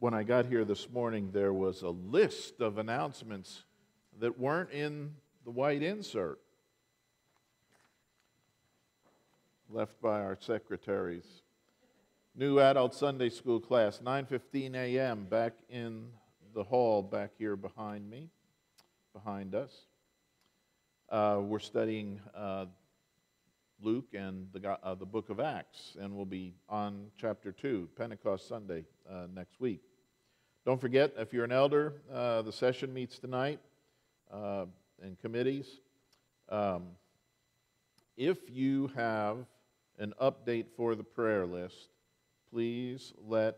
when I got here this morning, there was a list of announcements that weren't in the white insert left by our secretaries. New adult Sunday school class, 9:15 a.m. back in the hall back here behind me, behind us. Uh, we're studying uh, Luke and the, uh, the book of Acts, and we'll be on chapter 2, Pentecost Sunday, uh, next week. Don't forget, if you're an elder, uh, the session meets tonight uh, in committees. Um, if you have an update for the prayer list, please let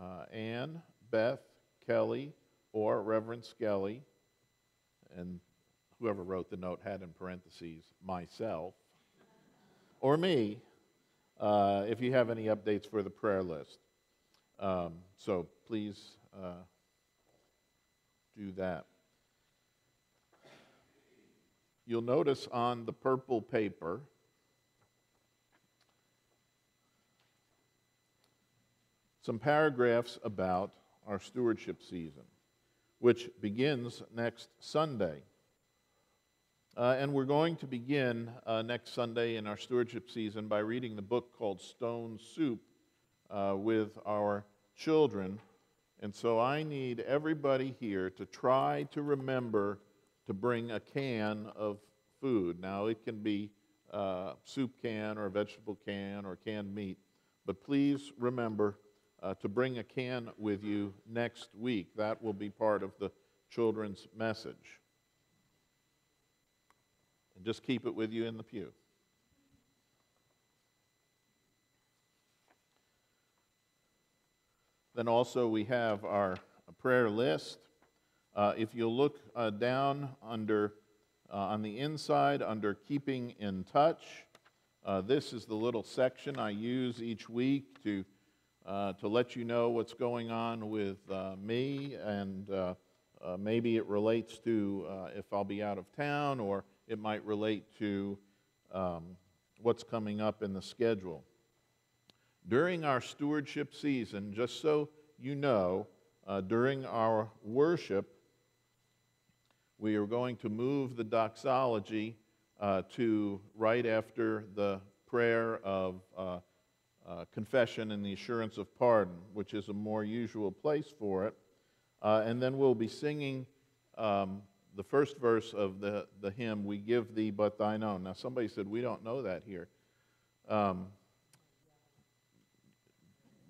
uh, Ann, Beth, Kelly, or Reverend Skelly, and whoever wrote the note had in parentheses myself, or me, uh, if you have any updates for the prayer list. Um, so please uh, do that. You'll notice on the purple paper, some paragraphs about our stewardship season, which begins next Sunday. Uh, and we're going to begin uh, next Sunday in our stewardship season by reading the book called Stone Soup uh, with our children. And so I need everybody here to try to remember to bring a can of food. Now, it can be uh, soup can or a vegetable can or canned meat, but please remember uh, to bring a can with you next week. That will be part of the children's message. And just keep it with you in the pew. Then also we have our prayer list. Uh, if you look uh, down under uh, on the inside under keeping in touch, uh, this is the little section I use each week to uh, to let you know what's going on with uh, me, and maybe it relates to if I'll be out of town, or it might relate to um, what's coming up in the schedule. During our stewardship season, just so you know, during our worship, we are going to move the doxology to right after the prayer of uh, confession and the assurance of pardon, which is a more usual place for it. Uh, and then we'll be singing um, the first verse of the, the hymn, We Give Thee But Thine Own. Now, somebody said, We don't know that here. Um,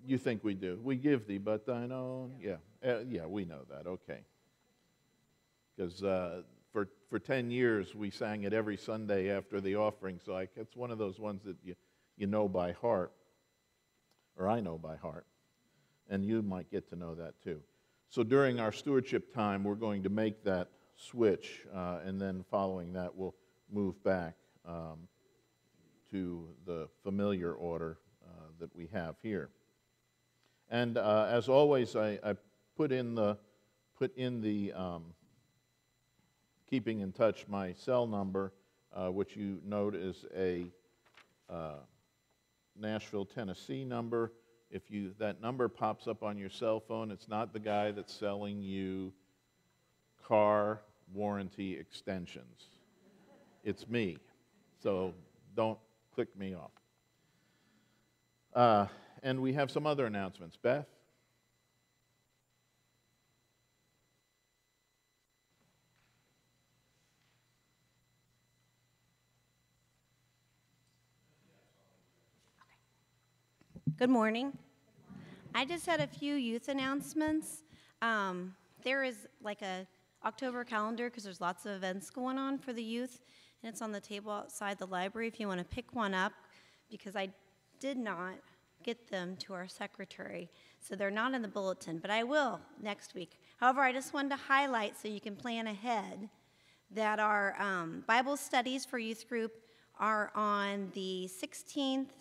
you think we do. We give thee but thine own. Yeah, yeah, uh, yeah we know that. Okay. Because uh, for, for 10 years we sang it every Sunday after the offering, so I, it's one of those ones that you, you know by heart or I know by heart. And you might get to know that too. So during our stewardship time, we're going to make that switch, uh, and then following that, we'll move back um, to the familiar order uh, that we have here. And uh, as always, I, I, put in the put in the um, keeping in touch my cell number, uh, which you note is a uh, Nashville, Tennessee number. If you, that number pops up on your cell phone, it's not the guy that's selling you car warranty extensions. It's me. So don't click me off. And we have some other announcements. Beth? Good morning. I just had a few youth announcements. Um, there is like a October calendar because there's lots of events going on for the youth, and it's on the table outside the library if you want to pick one up because I did not get them to our secretary, so they're not in the bulletin, but I will next week. However, I just wanted to highlight so you can plan ahead that our um, Bible studies for youth group are on the 16th,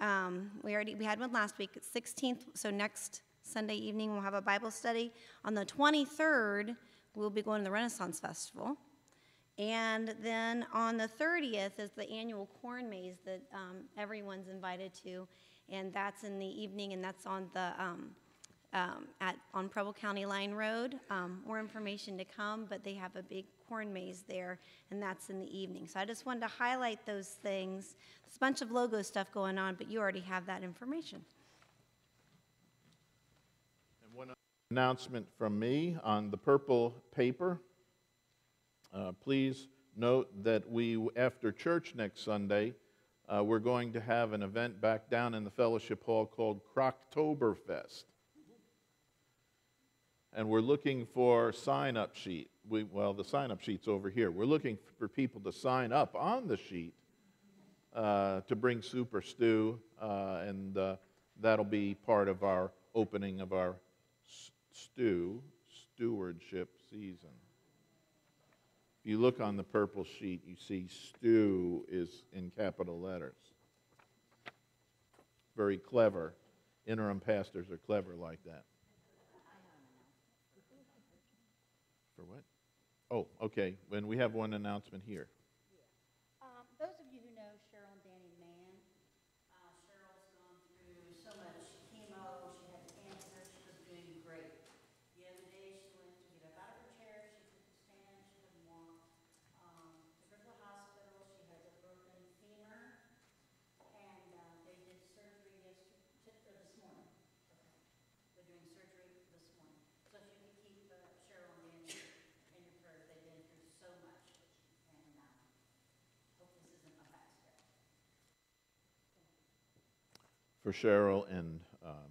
um, we already we had one last week, 16th. So next Sunday evening we'll have a Bible study. On the 23rd we'll be going to the Renaissance Festival, and then on the 30th is the annual corn maze that um, everyone's invited to, and that's in the evening, and that's on the um, um, at, on Preble County Line Road. Um, More information to come, but they have a big corn maze there, and that's in the evening. So I just wanted to highlight those things. There's a bunch of logo stuff going on, but you already have that information. And one announcement from me on the purple paper. Uh, Please note that we, after church next Sunday, uh, we're going to have an event back down in the fellowship hall called Croctoberfest. And we're looking for sign-up sheet. We, well, the sign-up sheet's over here. We're looking for people to sign up on the sheet uh, to bring Super Stew, uh, and uh, that'll be part of our opening of our stew stewardship season. If you look on the purple sheet, you see stew is in capital letters. Very clever. Interim pastors are clever like that. For what? Oh, okay. When we have one announcement here. Um, those of you who know Cheryl and Danny Mann, uh, Cheryl's gone through so much chemo, she had cancer, she was doing great. The other day, she went to get up out of her chair, she couldn't stand, she couldn't walk. Um, took her to the hospital, she has a broken femur, and, uh, they did surgery yesterday, or this morning. They're doing surgery this morning. So if you could keep uh, Cheryl and Danny in your prayers, they've been through so much, and, uh, hope this isn't a backstep. For Cheryl and um,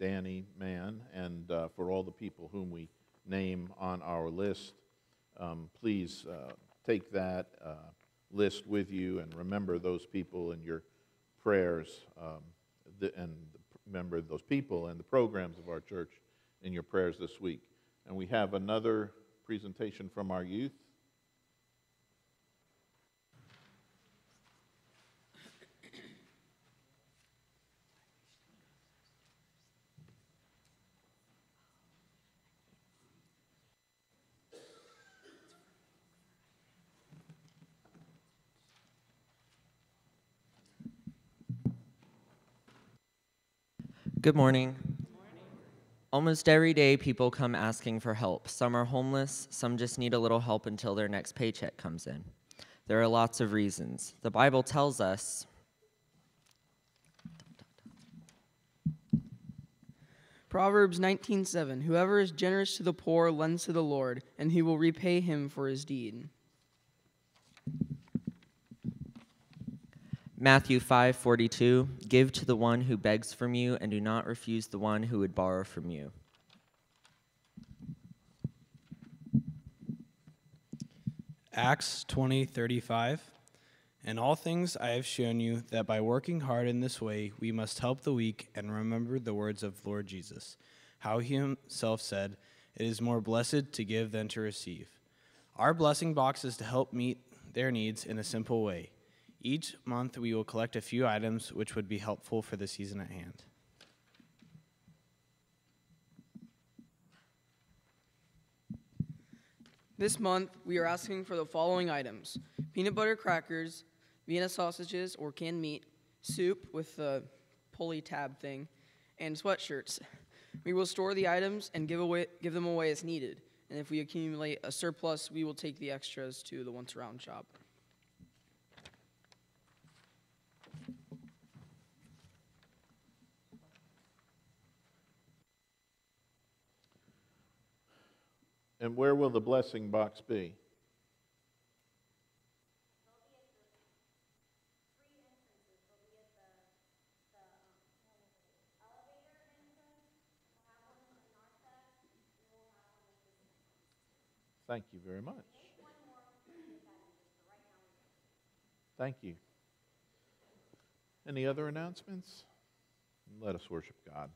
Danny Mann, and uh, for all the people whom we name on our list. Um, please uh, take that uh, list with you and remember those people in your prayers, um, the, and remember those people and the programs of our church in your prayers this week. And we have another presentation from our youth. Good morning. Almost every day, people come asking for help. Some are homeless, some just need a little help until their next paycheck comes in. There are lots of reasons. The Bible tells us Proverbs 19:7 Whoever is generous to the poor lends to the Lord, and he will repay him for his deed. Matthew 5:42, "Give to the one who begs from you and do not refuse the one who would borrow from you." Acts 20:35 In all things I have shown you that by working hard in this way we must help the weak and remember the words of Lord Jesus. How he himself said it is more blessed to give than to receive Our blessing box is to help meet their needs in a simple way Each month we will collect a few items which would be helpful for the season at hand This month, we are asking for the following items peanut butter crackers, Vienna sausages or canned meat, soup with the pulley tab thing, and sweatshirts. We will store the items and give, away, give them away as needed. And if we accumulate a surplus, we will take the extras to the once around shop. And where will the blessing box be? Thank you very much. Thank you. Any other announcements? Let us worship God.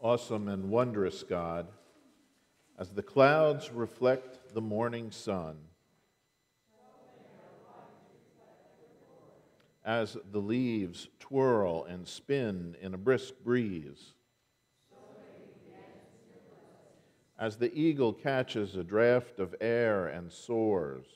Awesome and wondrous God, as the clouds reflect the morning sun, as the leaves twirl and spin in a brisk breeze, as the eagle catches a draught of air and soars.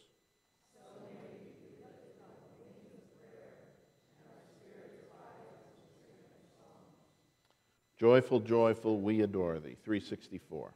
Joyful, joyful, we adore thee. 364.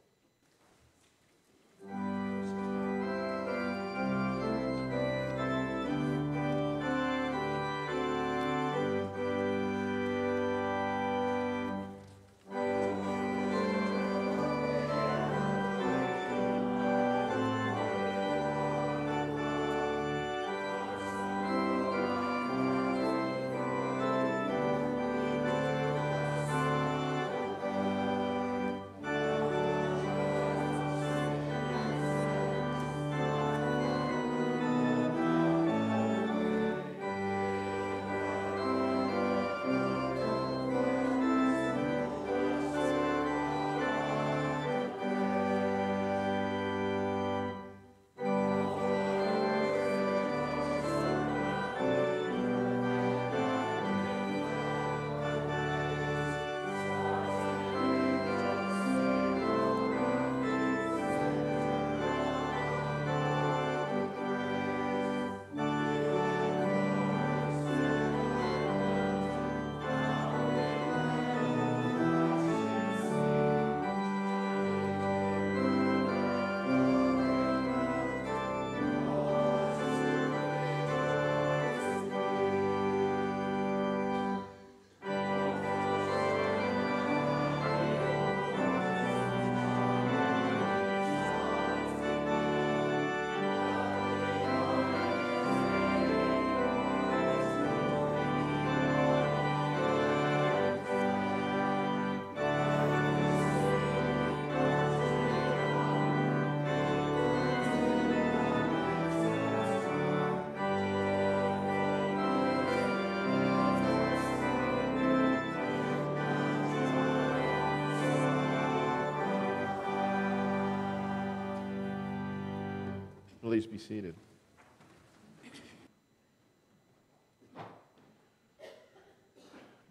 Please be seated.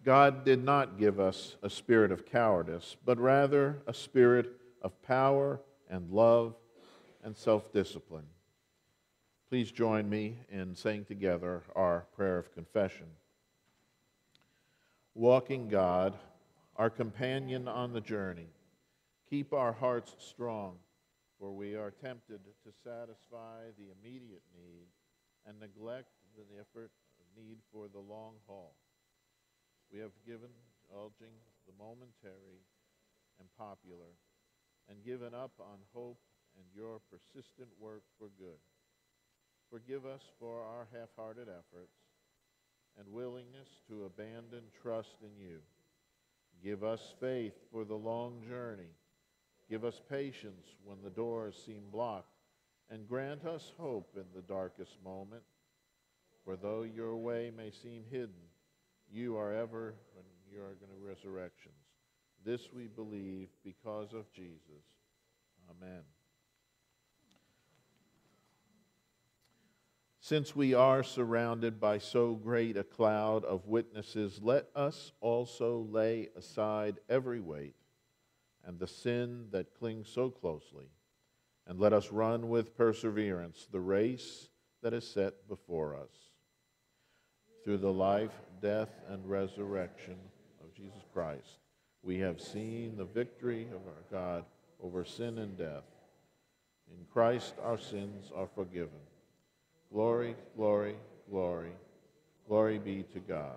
God did not give us a spirit of cowardice, but rather a spirit of power and love and self discipline. Please join me in saying together our prayer of confession. Walking God, our companion on the journey, keep our hearts strong for we are tempted to satisfy the immediate need and neglect the effort need for the long haul. We have given indulging the momentary and popular and given up on hope and your persistent work for good. Forgive us for our half-hearted efforts and willingness to abandon trust in you. Give us faith for the long journey Give us patience when the doors seem blocked, and grant us hope in the darkest moment. For though your way may seem hidden, you are ever you are going to resurrections. This we believe because of Jesus. Amen. Since we are surrounded by so great a cloud of witnesses, let us also lay aside every weight and the sin that clings so closely, and let us run with perseverance the race that is set before us. Through the life, death, and resurrection of Jesus Christ, we have seen the victory of our God over sin and death. In Christ, our sins are forgiven. Glory, glory, glory. Glory be to God.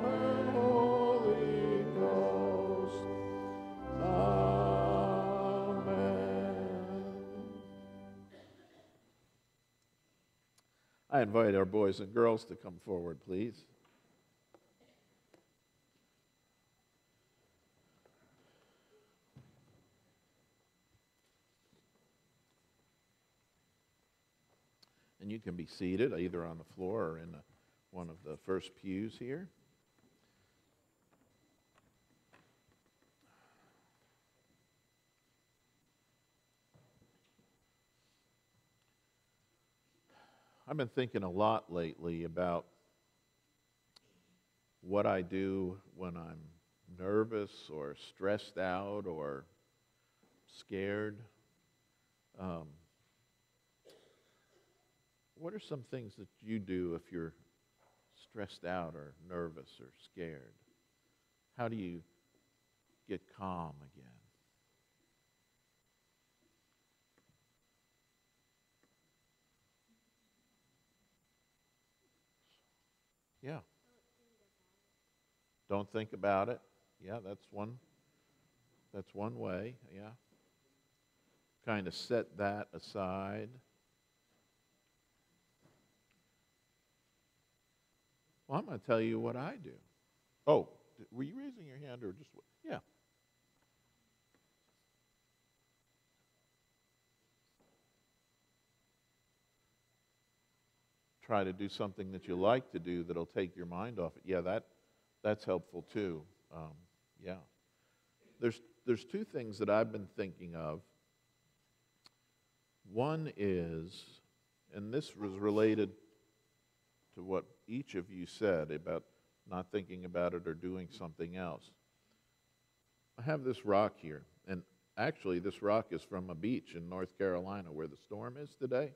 I invite our boys and girls to come forward, please. And you can be seated either on the floor or in the, one of the first pews here. I've been thinking a lot lately about what I do when I'm nervous or stressed out or scared. Um, what are some things that you do if you're stressed out or nervous or scared? How do you get calm again? Yeah. Don't think about it. Yeah, that's one that's one way, yeah. Kind of set that aside. Well, I'm going to tell you what I do. Oh, were you raising your hand or just yeah. try to do something that you like to do that'll take your mind off it. Yeah, that that's helpful too. Um, yeah, there's there's two things that I've been thinking of. One is, and this was related to what each of you said about not thinking about it or doing something else. I have this rock here, and actually, this rock is from a beach in North Carolina where the storm is today.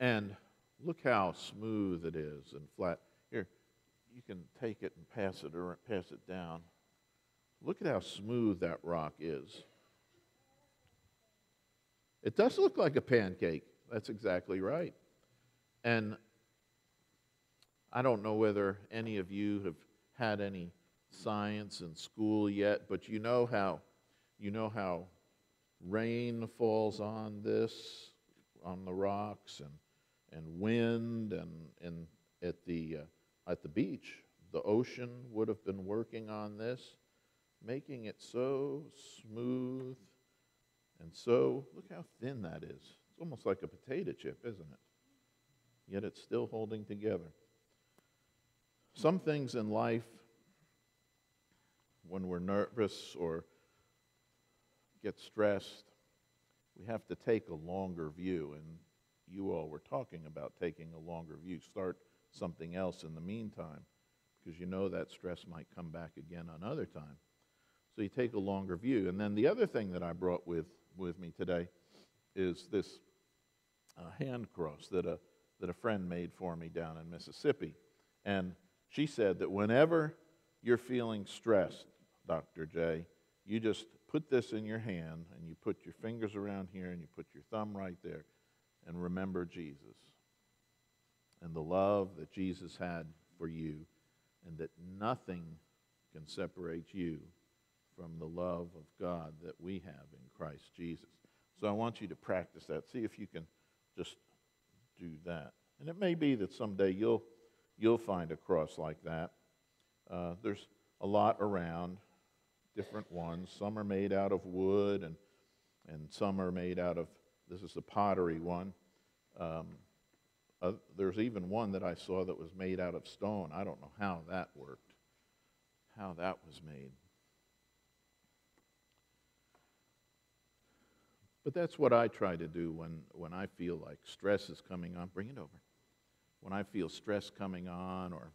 And look how smooth it is and flat. Here, you can take it and pass it or pass it down. Look at how smooth that rock is. It does look like a pancake. That's exactly right. And I don't know whether any of you have had any science in school yet, but you know how you know how rain falls on this on the rocks and and wind and, and at the uh, at the beach. The ocean would have been working on this making it so smooth and so look how thin that is. It's almost like a potato chip isn't it? Yet it's still holding together. Some things in life when we're nervous or get stressed we have to take a longer view. And you all were talking about taking a longer view. Start something else in the meantime because you know that stress might come back again another time. So you take a longer view. And then the other thing that I brought with, with me today is this uh, hand cross that a, that a friend made for me down in Mississippi. And she said that whenever you're feeling stressed, Dr. J, you just put this in your hand and you put your fingers around here and you put your thumb right there and remember Jesus and the love that Jesus had for you, and that nothing can separate you from the love of God that we have in Christ Jesus. So I want you to practice that. See if you can just do that. And it may be that someday you'll, you'll find a cross like that. Uh, there's a lot around, different ones. Some are made out of wood, and, and some are made out of this is the pottery one. Um, uh, there's even one that I saw that was made out of stone. I don't know how that worked, how that was made. But that's what I try to do when, when I feel like stress is coming on. Bring it over. When I feel stress coming on or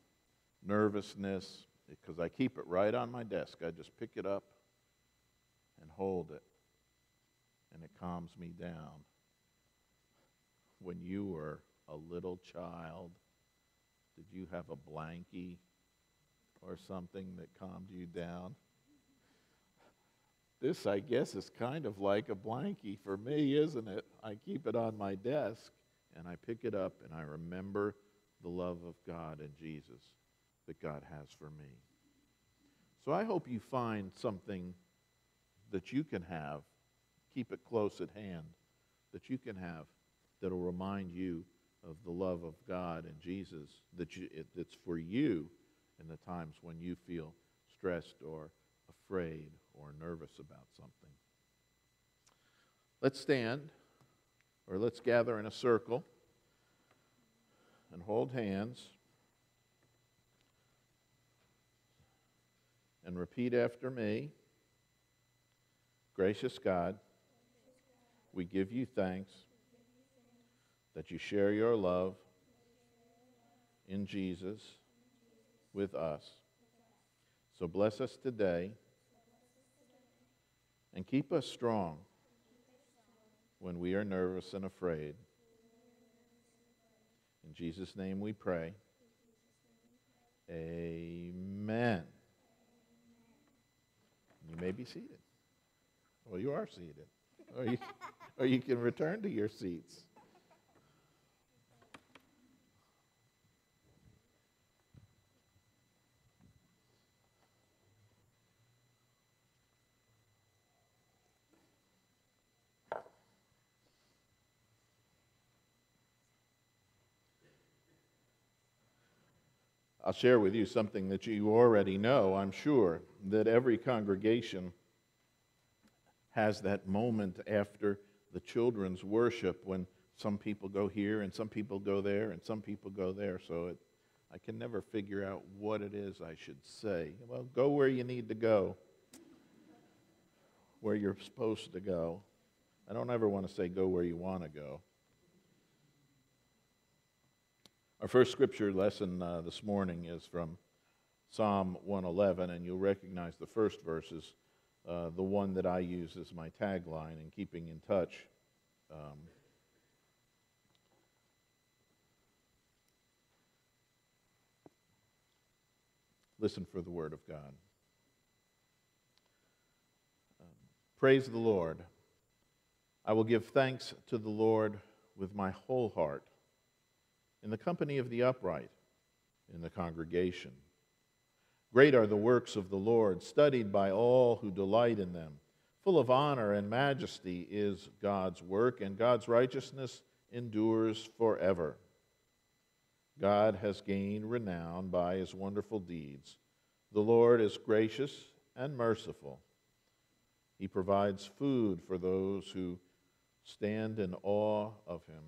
nervousness, because I keep it right on my desk, I just pick it up and hold it, and it calms me down when you were a little child? Did you have a blankie or something that calmed you down? This, I guess, is kind of like a blankie for me, isn't it? I keep it on my desk and I pick it up and I remember the love of God and Jesus that God has for me. So I hope you find something that you can have, keep it close at hand, that you can have that'll remind you of the love of God and Jesus that you, it, it's for you in the times when you feel stressed or afraid or nervous about something. Let's stand or let's gather in a circle and hold hands and repeat after me. Gracious God, we give you thanks that you share your love in Jesus with us. So bless us today and keep us strong when we are nervous and afraid. In Jesus' name we pray. Amen. You may be seated. Well, you are seated. Or you, or you can return to your seats. I'll share with you something that you already know, I'm sure, that every congregation has that moment after the children's worship when some people go here and some people go there and some people go there. So it, I can never figure out what it is I should say. Well, go where you need to go, where you're supposed to go. I don't ever want to say go where you want to go. Our first scripture lesson uh, this morning is from Psalm 111, and you'll recognize the first verses, uh, the one that I use as my tagline in keeping in touch. Um, listen for the word of God. Um, praise the Lord. I will give thanks to the Lord with my whole heart in the company of the upright in the congregation. Great are the works of the Lord, studied by all who delight in them. Full of honor and majesty is God's work, and God's righteousness endures forever. God has gained renown by his wonderful deeds. The Lord is gracious and merciful. He provides food for those who stand in awe of him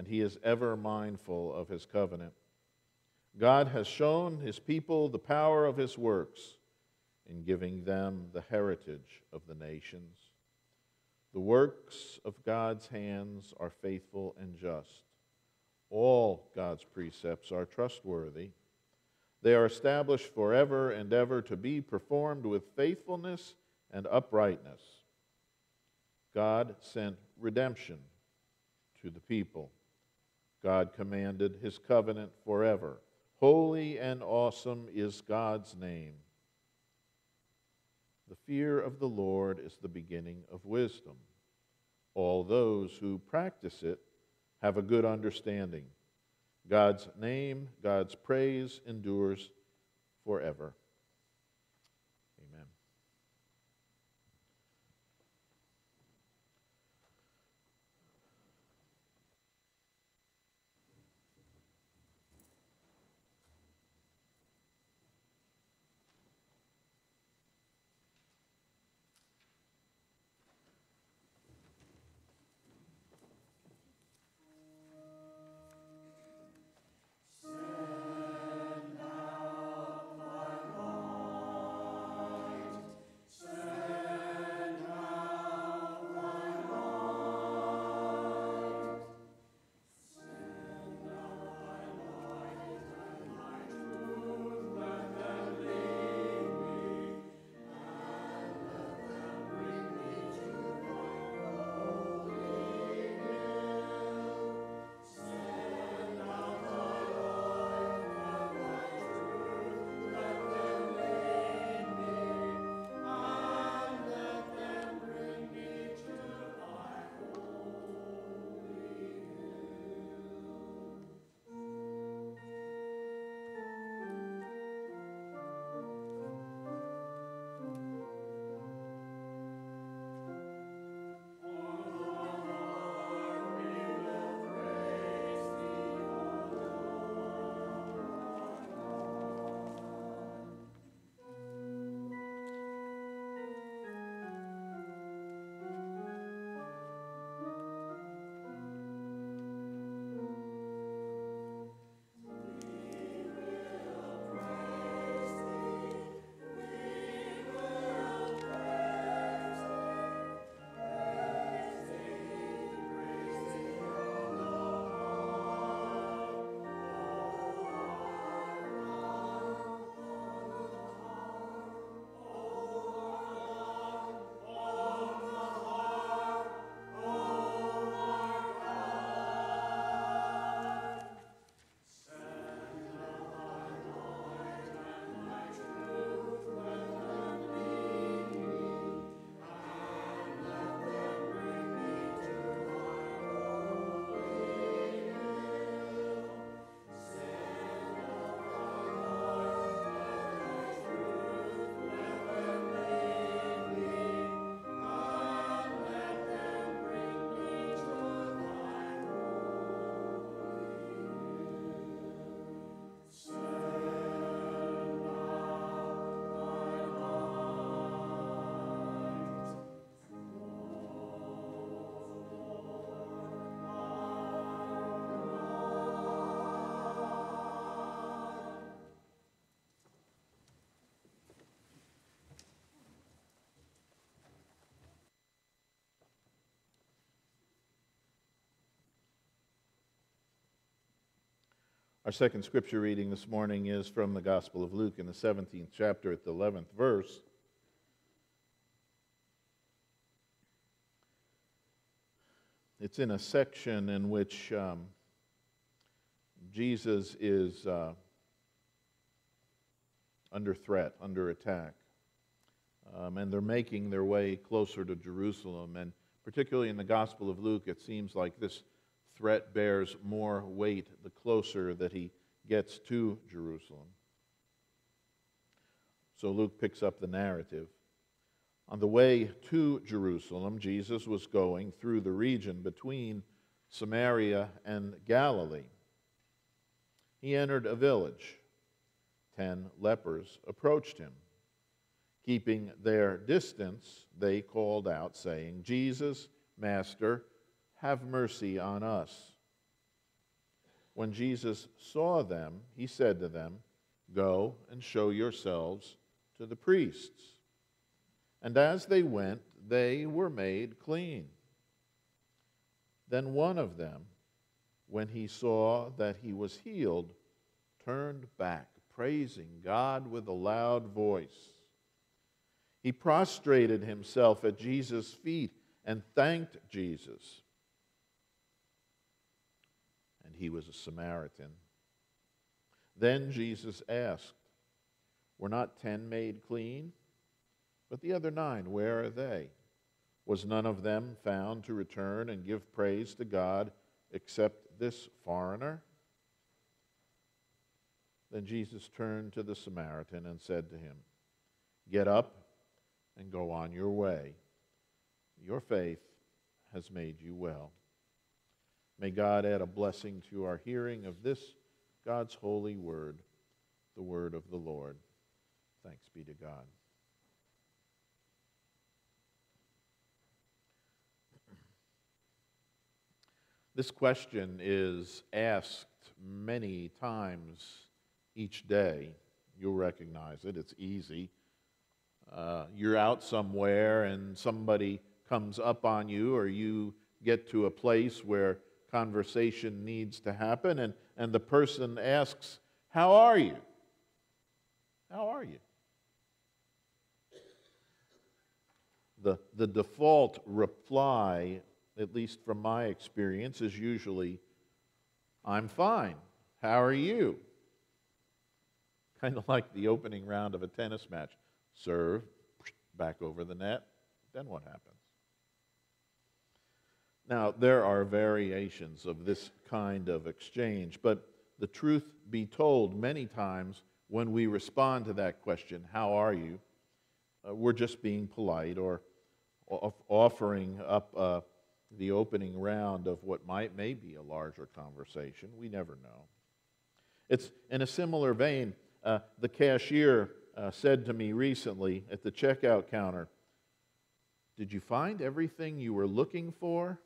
and he is ever mindful of his covenant. God has shown his people the power of his works in giving them the heritage of the nations. The works of God's hands are faithful and just. All God's precepts are trustworthy. They are established forever and ever to be performed with faithfulness and uprightness. God sent redemption to the people. God commanded his covenant forever. Holy and awesome is God's name. The fear of the Lord is the beginning of wisdom. All those who practice it have a good understanding. God's name, God's praise endures forever. Our second scripture reading this morning is from the Gospel of Luke in the 17th chapter at the 11th verse. It's in a section in which um, Jesus is uh, under threat, under attack. Um, and they're making their way closer to Jerusalem. And particularly in the Gospel of Luke, it seems like this threat bears more weight the closer that he gets to Jerusalem. So Luke picks up the narrative. On the way to Jerusalem, Jesus was going through the region between Samaria and Galilee. He entered a village. Ten lepers approached him. Keeping their distance, they called out, saying, Jesus, Master, have mercy on us. When Jesus saw them, he said to them, Go and show yourselves to the priests. And as they went, they were made clean. Then one of them, when he saw that he was healed, turned back, praising God with a loud voice. He prostrated himself at Jesus' feet and thanked Jesus. And he was a Samaritan. Then Jesus asked, Were not ten made clean? But the other nine, where are they? Was none of them found to return and give praise to God except this foreigner? Then Jesus turned to the Samaritan and said to him, Get up and go on your way. Your faith has made you well. May God add a blessing to our hearing of this, God's holy word, the word of the Lord. Thanks be to God. This question is asked many times each day. You'll recognize it, it's easy. Uh, you're out somewhere and somebody comes up on you, or you get to a place where conversation needs to happen, and, and the person asks, How are you? How are you? The, the default reply, at least from my experience, is usually, I'm fine. How are you? Kind of like the opening round of a tennis match serve, back over the net, then what happens? Now, there are variations of this kind of exchange, but the truth be told, many times when we respond to that question, How are you? Uh, we're just being polite or offering up uh, the opening round of what might may be a larger conversation. We never know. It's in a similar vein. Uh, the cashier uh, said to me recently at the checkout counter, Did you find everything you were looking for?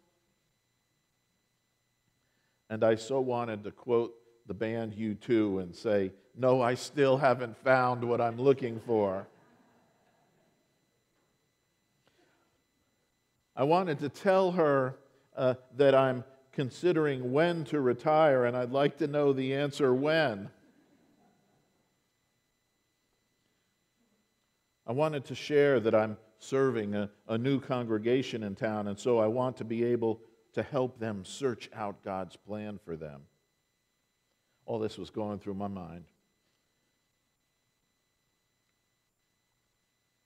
And I so wanted to quote the band U2 and say, No, I still haven't found what I'm looking for. I wanted to tell her uh, that I'm considering when to retire, and I'd like to know the answer when. I wanted to share that I'm serving a, a new congregation in town, and so I want to be able to help them search out God's plan for them. All this was going through my mind.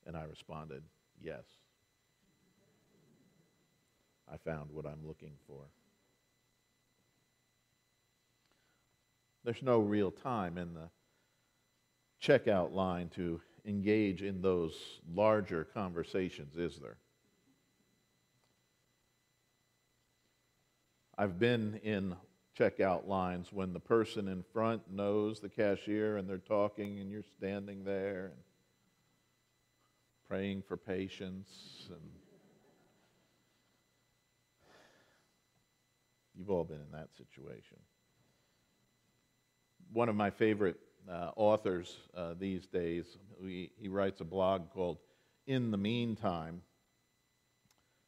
And I responded, Yes. I found what I'm looking for. There's no real time in the checkout line to engage in those larger conversations, is there? I've been in checkout lines when the person in front knows the cashier and they're talking and you're standing there and praying for patience and you've all been in that situation. One of my favorite uh, authors uh, these days. He, he, writes a blog called In the Meantime.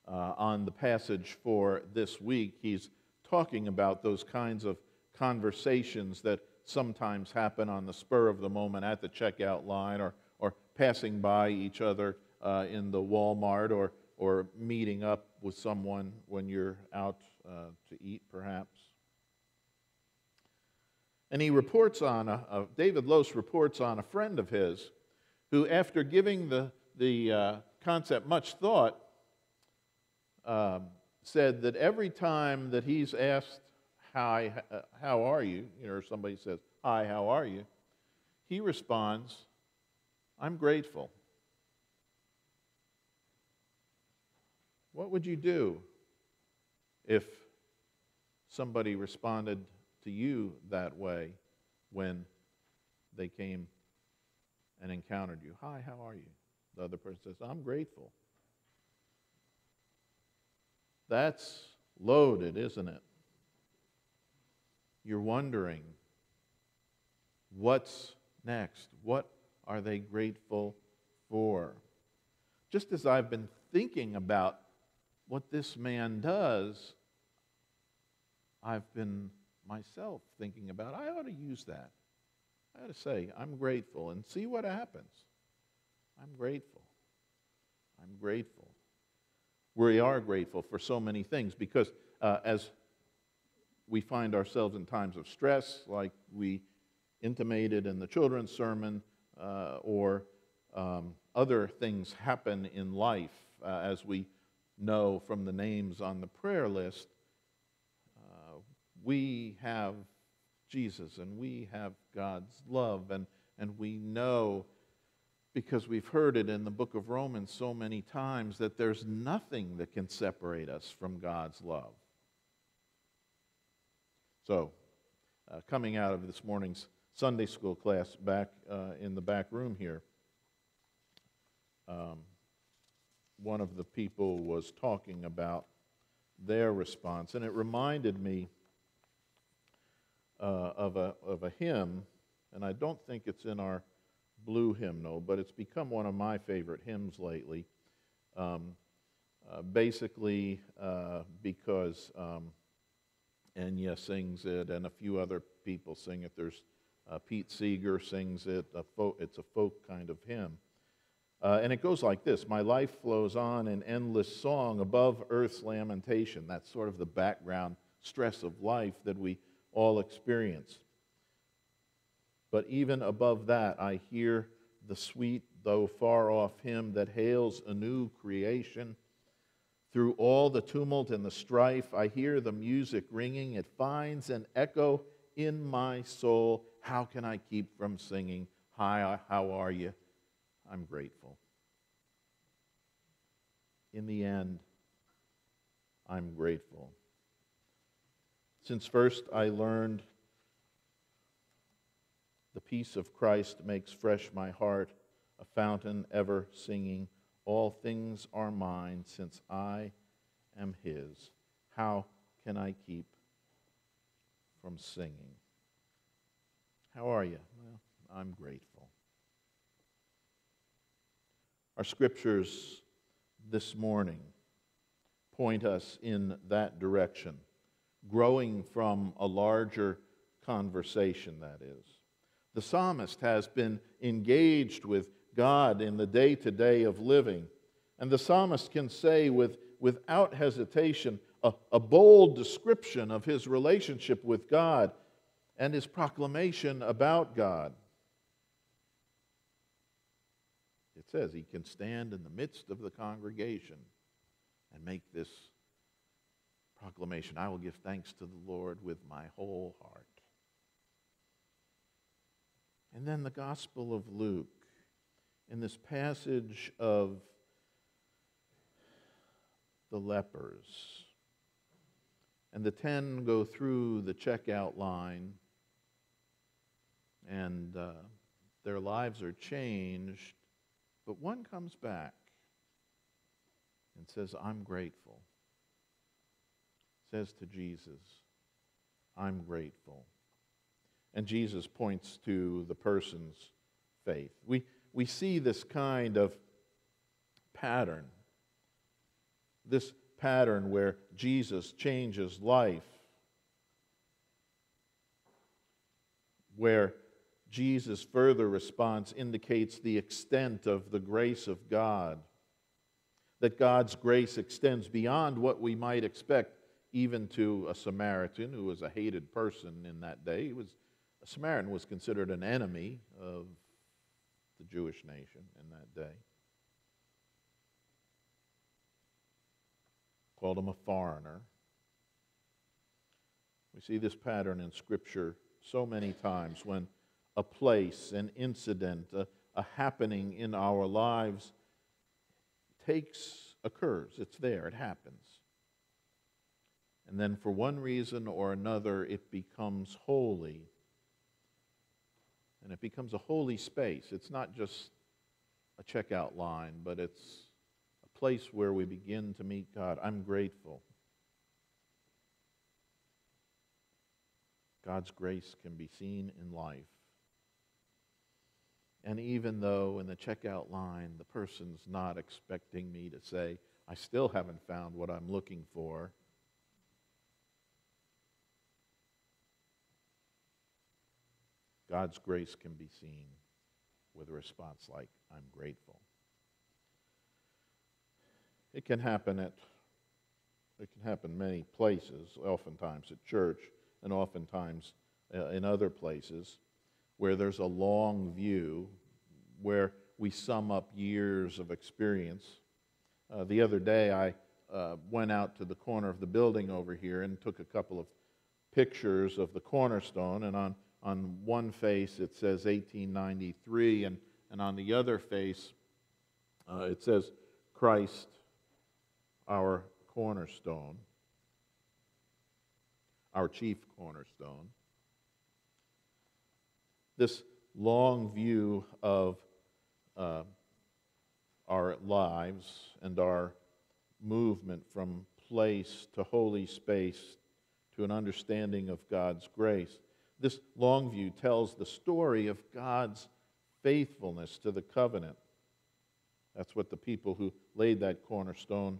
Uh, on the passage for this week, he's talking about those kinds of conversations that sometimes happen on the spur of the moment at the checkout line or, or passing by each other uh, in the Walmart or, or meeting up with someone when you're out uh, to eat, perhaps. And he reports on, a, a, David Lose reports on a friend of his who, after giving the, the uh, concept much thought, um, said that every time that he's asked, Hi, uh, how are you? you know, or somebody says, Hi, how are you? He responds, I'm grateful. What would you do if somebody responded to you that way when they came and encountered you? Hi, how are you? The other person says, I'm grateful. That's loaded, isn't it? You're wondering, what's next? What are they grateful for? Just as I've been thinking about what this man does, I've been myself thinking about I ought to use that. I ought to say, I'm grateful and see what happens. I'm grateful. I'm grateful. We are grateful for so many things because uh, as we find ourselves in times of stress, like we intimated in the children's sermon, uh, or um, other things happen in life, uh, as we know from the names on the prayer list, uh, we have Jesus and we have God's love, and, and we know because we've heard it in the book of Romans so many times that there's nothing that can separate us from God's love. So, uh, coming out of this morning's Sunday school class back uh, in the back room here, um, one of the people was talking about their response, and it reminded me uh, of, a, of a hymn, and I don't think it's in our blue hymnal, but it's become one of my favorite hymns lately. Um, uh, basically, uh, because um, Enya sings it, and a few other people sing it. There's uh, Pete Seeger sings it. A folk, it's a folk kind of hymn. Uh, and it goes like this My life flows on in endless song above earth's lamentation. That's sort of the background stress of life that we all experience. But even above that, I hear the sweet, though far off hymn that hails a new creation. Through all the tumult and the strife, I hear the music ringing. It finds an echo in my soul. How can I keep from singing? Hi, how are you? I'm grateful. In the end, I'm grateful. Since first I learned peace of Christ makes fresh my heart, a fountain ever singing. All things are mine since I am His. How can I keep from singing? How are you? Well, I'm grateful. Our scriptures this morning point us in that direction, growing from a larger conversation, that is. The psalmist has been engaged with God in the day to day of living. And the psalmist can say with, without hesitation a, a bold description of his relationship with God and his proclamation about God. It says he can stand in the midst of the congregation and make this proclamation I will give thanks to the Lord with my whole heart. And then the Gospel of Luke, in this passage of the lepers. And the ten go through the checkout line, and uh, their lives are changed, but one comes back and says, I'm grateful. Says to Jesus, I'm grateful. And Jesus points to the person's faith. We, we see this kind of pattern, this pattern where Jesus changes life. where Jesus' further response indicates the extent of the grace of God. That God's grace extends beyond what we might expect, even to a Samaritan who was a hated person in that day. He was, a Samaritan was considered an enemy of the Jewish nation in that day. Called him a foreigner. We see this pattern in Scripture so many times when a place, an incident, a, a happening in our lives takes, occurs. It's there, it happens. And then for one reason or another, it becomes holy. And it becomes a holy space. It's not just a checkout line, but it's a place where we begin to meet God. I'm grateful. God's grace can be seen in life. And even though in the checkout line the person's not expecting me to say, I still haven't found what I'm looking for, God's grace can be seen with a response like, I'm grateful. It can happen at it can happen many places, oftentimes at church and oftentimes uh, in other places where there's a long view, where we sum up years of experience. Uh, the other day, I uh, went out to the corner of the building over here and took a couple of pictures of the cornerstone, and on, on one face it says 1893, and, and on the other face uh, it says Christ, our cornerstone, our chief cornerstone this long view of uh, our lives and our movement from place to holy space to an understanding of God's grace. This long view tells the story of God's faithfulness to the covenant. That's what the people who laid that cornerstone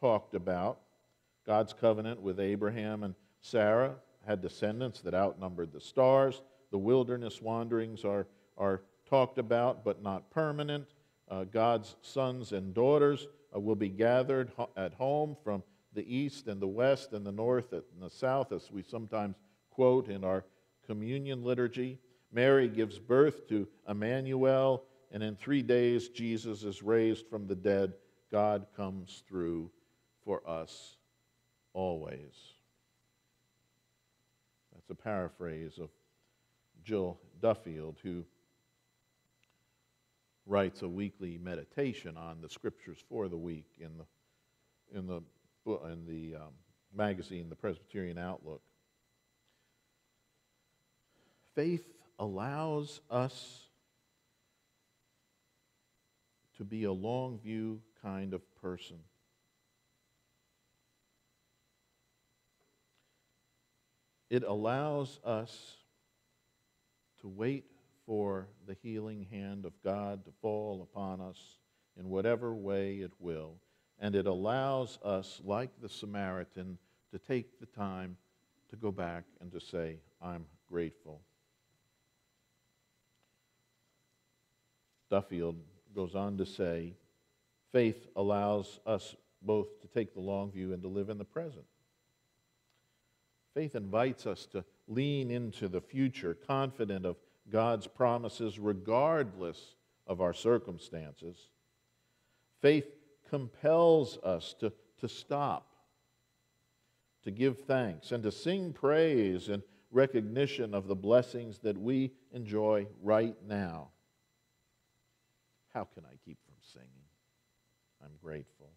talked about. God's covenant with Abraham and Sarah had descendants that outnumbered the stars. The wilderness wanderings are, are talked about but not permanent. Uh, God's sons and daughters uh, will be gathered ho- at home from the east and the west and the north and the south, as we sometimes quote in our communion liturgy. Mary gives birth to Emmanuel, and in three days, Jesus is raised from the dead. God comes through for us always. That's a paraphrase of Jill Duffield, who writes a weekly meditation on the scriptures for the week in the, in the, in the um, magazine, The Presbyterian Outlook. Faith allows us to be a long view kind of person. It allows us to wait for the healing hand of God to fall upon us in whatever way it will. And it allows us, like the Samaritan, to take the time to go back and to say, I'm grateful. Duffield goes on to say, faith allows us both to take the long view and to live in the present. Faith invites us to lean into the future, confident of God's promises regardless of our circumstances. Faith compels us to, to stop, to give thanks, and to sing praise in recognition of the blessings that we enjoy right now. How can I keep from singing? I'm grateful.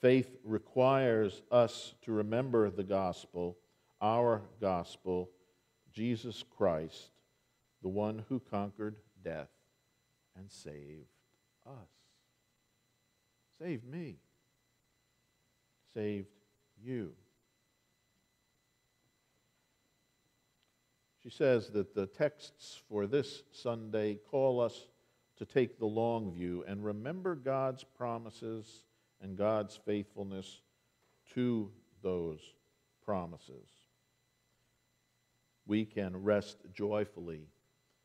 Faith requires us to remember the gospel, our gospel, Jesus Christ, the one who conquered death and saved us. Saved me. Saved you. She says that the texts for this Sunday call us to take the long view and remember God's promises and God's faithfulness to those promises. we can rest joyfully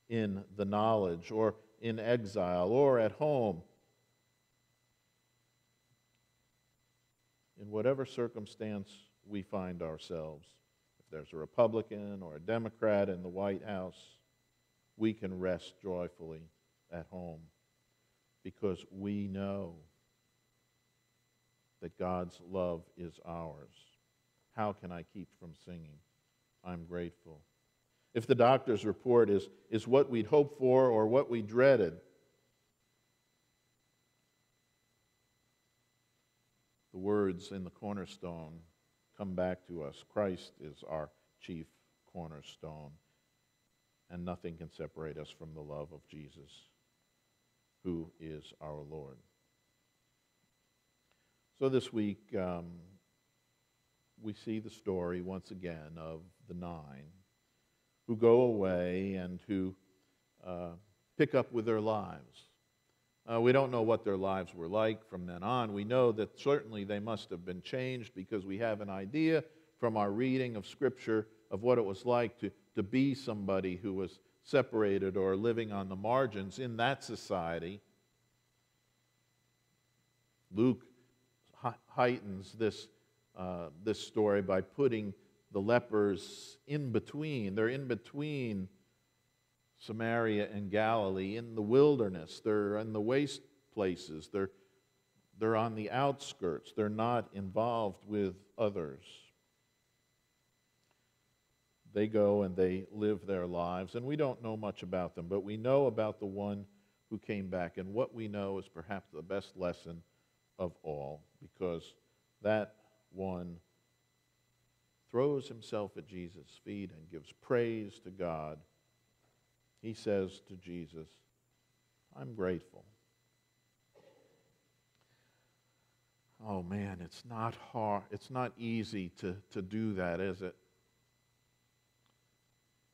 in the knowledge or in exile or at home. In whatever circumstance we find ourselves, if there's a Republican or a Democrat in the White House, we can rest joyfully at home because we know that God's love is ours. How can I keep from singing? I'm grateful. If the doctor's report is, is what we'd hoped for or what we dreaded, the words in the cornerstone come back to us Christ is our chief cornerstone, and nothing can separate us from the love of Jesus, who is our Lord. So this week, um, we see the story once again of the nine who go away and who uh, pick up with their lives. Uh, we don't know what their lives were like from then on. We know that certainly they must have been changed because we have an idea from our reading of Scripture of what it was like to, to be somebody who was separated or living on the margins in that society. Luke heightens this, uh, this story by putting the lepers in between. They're in between Samaria and Galilee in the wilderness. They're in the waste places. They're, they're on the outskirts. They're not involved with others. They go and they live their lives, and we don't know much about them, but we know about the one who came back. And what we know is perhaps the best lesson of all, because that one throws himself at Jesus' feet and gives praise to God. He says to Jesus, I'm grateful. Oh man, it's not hard. It's not easy to, to do that, is it?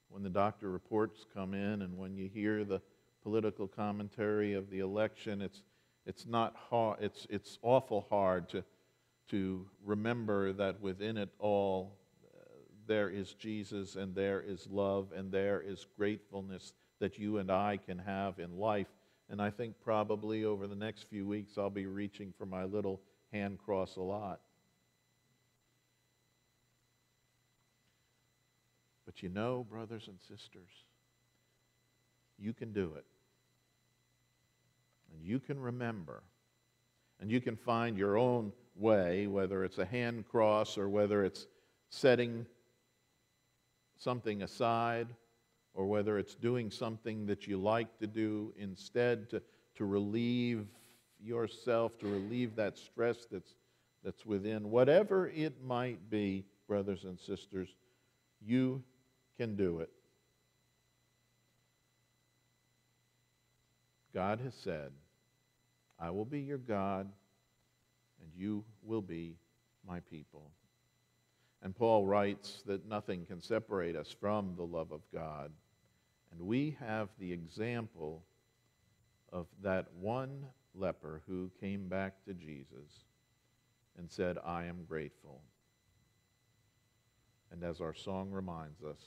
When the doctor reports come in and when you hear the political commentary of the election, it's, it's not it's, it's awful hard to, to remember that within it all uh, there is Jesus and there is love and there is gratefulness that you and I can have in life. And I think probably over the next few weeks I'll be reaching for my little hand cross a lot. But you know, brothers and sisters, you can do it. And you can remember. And you can find your own way, whether it's a hand cross or whether it's setting something aside or whether it's doing something that you like to do instead to, to relieve yourself, to relieve that stress that's, that's within. Whatever it might be, brothers and sisters, you can do it. God has said, I will be your God, and you will be my people. And Paul writes that nothing can separate us from the love of God. And we have the example of that one leper who came back to Jesus and said, I am grateful. And as our song reminds us,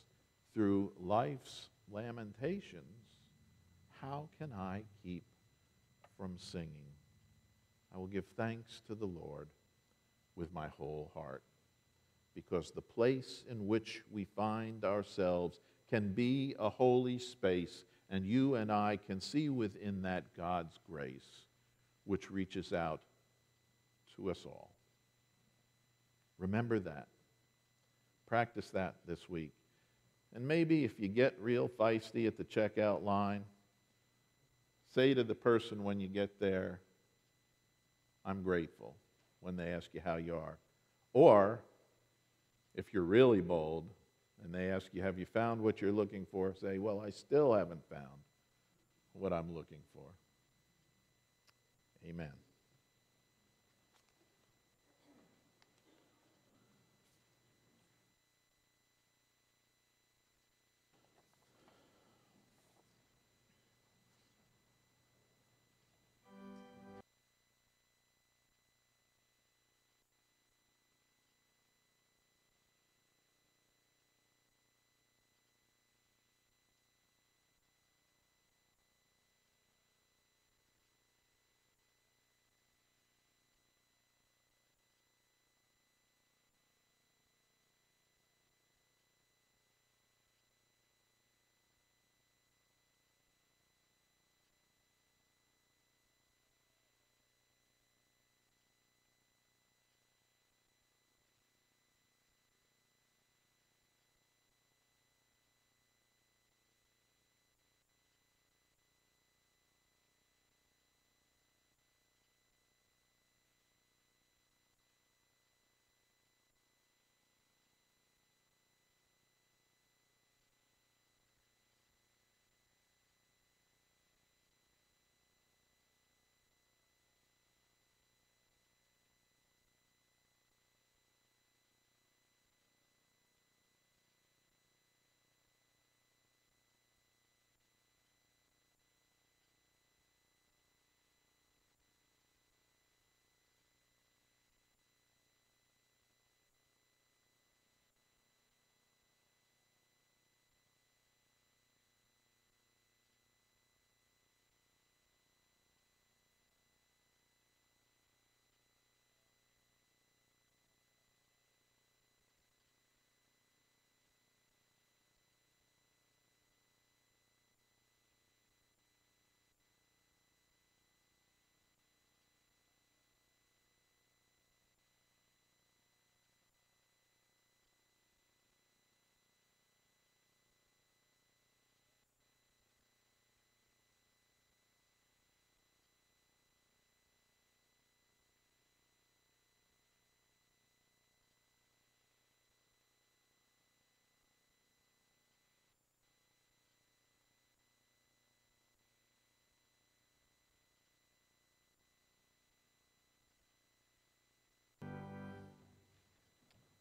through life's lamentations, how can I keep from singing? I will give thanks to the Lord with my whole heart because the place in which we find ourselves can be a holy space, and you and I can see within that God's grace, which reaches out to us all. Remember that. Practice that this week. And maybe if you get real feisty at the checkout line, say to the person when you get there, I'm grateful when they ask you how you are. Or if you're really bold and they ask you, Have you found what you're looking for? Say, Well, I still haven't found what I'm looking for. Amen.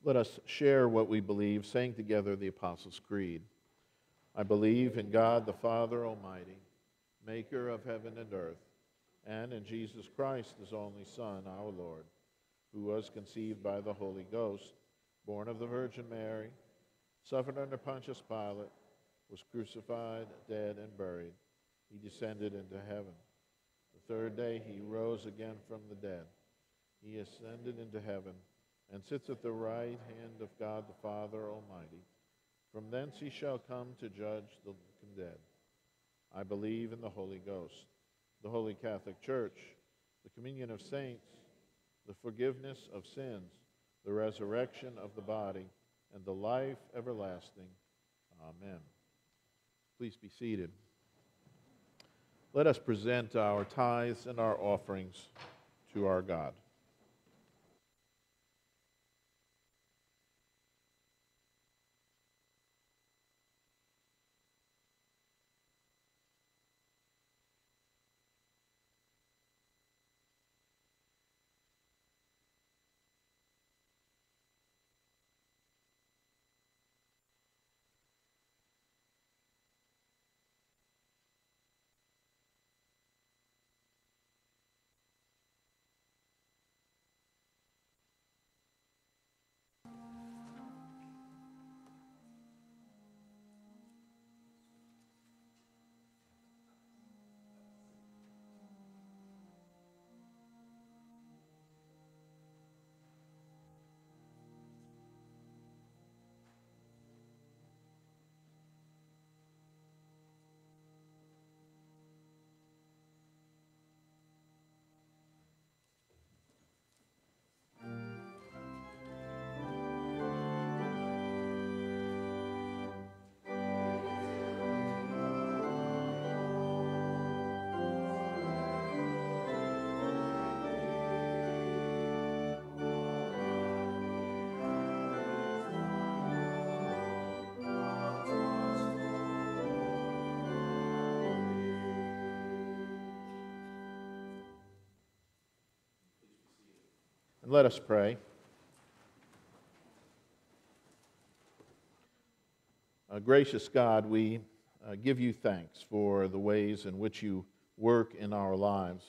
Let us share what we believe, saying together the Apostles' Creed. I believe in God the Father Almighty, maker of heaven and earth, and in Jesus Christ, his only Son, our Lord, who was conceived by the Holy Ghost, born of the Virgin Mary, suffered under Pontius Pilate, was crucified, dead, and buried. He descended into heaven. The third day he rose again from the dead. He ascended into heaven and sits at the right hand of God the Father Almighty. From thence he shall come to judge the dead. I believe in the Holy Ghost, the Holy Catholic Church, the communion of saints, the forgiveness of sins, the resurrection of the body, and the life everlasting. Amen. Please be seated. Let us present our tithes and our offerings to our God. Let us pray. Uh, gracious God, we uh, give you thanks for the ways in which you work in our lives.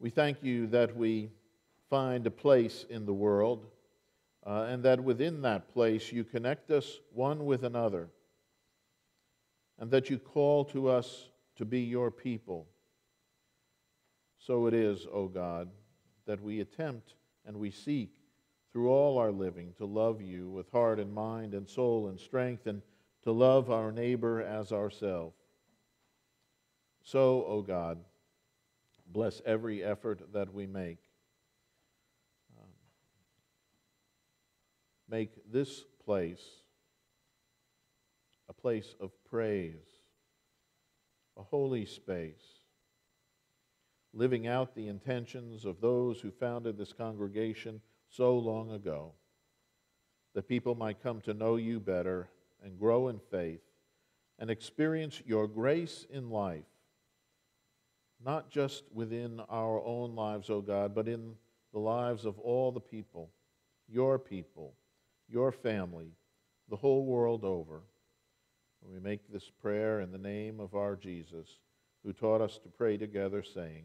We thank you that we find a place in the world uh, and that within that place you connect us one with another and that you call to us to be your people. So it is, O God that we attempt and we seek through all our living to love you with heart and mind and soul and strength and to love our neighbor as ourselves. So, O oh God, bless every effort that we make. Um, make this place a place of praise, a holy space living out the intentions of those who founded this congregation so long ago, that people might come to know you better and grow in faith and experience your grace in life, not just within our own lives, O oh God, but in the lives of all the people, your people, your family, the whole world over. We make this prayer in the name of our Jesus, who taught us to pray together, saying,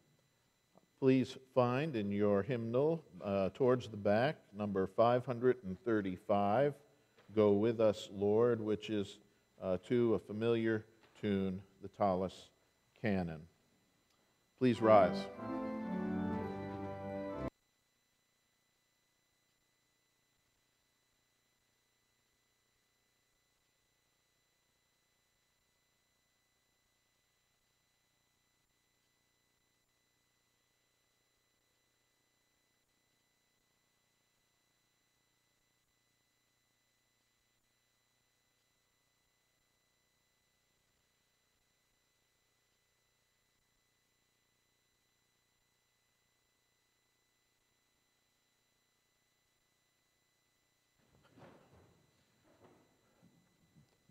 please find in your hymnal uh, towards the back, number 535, Go With Us, Lord, which is uh, to a familiar tune, the Tallis Canon. Please rise.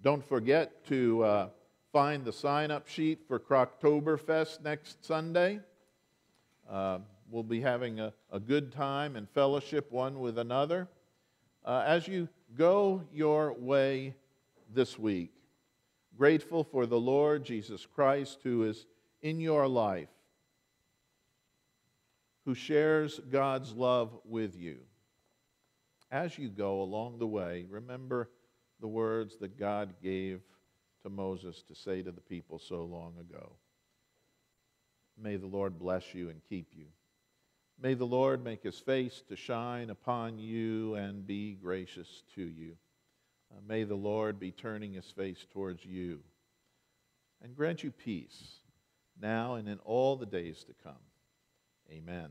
Don't forget to uh, find the sign up sheet for Croctoberfest next Sunday. Uh, we'll be having a, a good time and fellowship one with another. Uh, as you go your way this week, grateful for the Lord Jesus Christ who is in your life, who shares God's love with you. As you go along the way, remember the words that God gave to Moses to say to the people so long ago. May the Lord bless you and keep you. May the Lord make his face to shine upon you and be gracious to you. Uh, may the Lord be turning his face towards you and grant you peace now and in all the days to come. Amen.